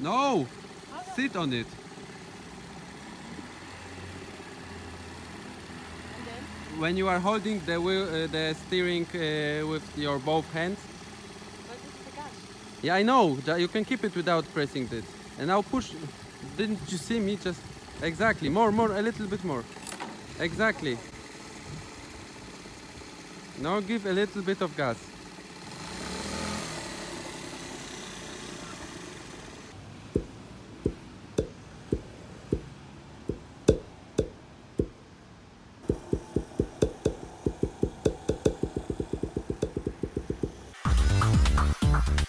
No! Sit on it. When you are holding the wheel, uh, the steering uh, with your both hands. But it's the gas. Yeah, I know. You can keep it without pressing this. And now push. Didn't you see me? Just exactly. More, more, a little bit more. Exactly. Now give a little bit of gas. Mama.